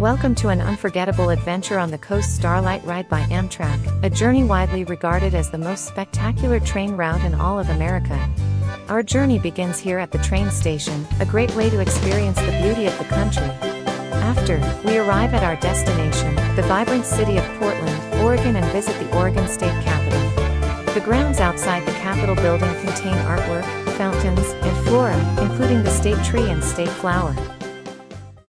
Welcome to an unforgettable adventure on the Coast Starlight Ride by Amtrak, a journey widely regarded as the most spectacular train route in all of America. Our journey begins here at the train station, a great way to experience the beauty of the country. After, we arrive at our destination, the vibrant city of Portland, Oregon and visit the Oregon State Capitol. The grounds outside the Capitol building contain artwork, fountains, and flora, including the state tree and state flower.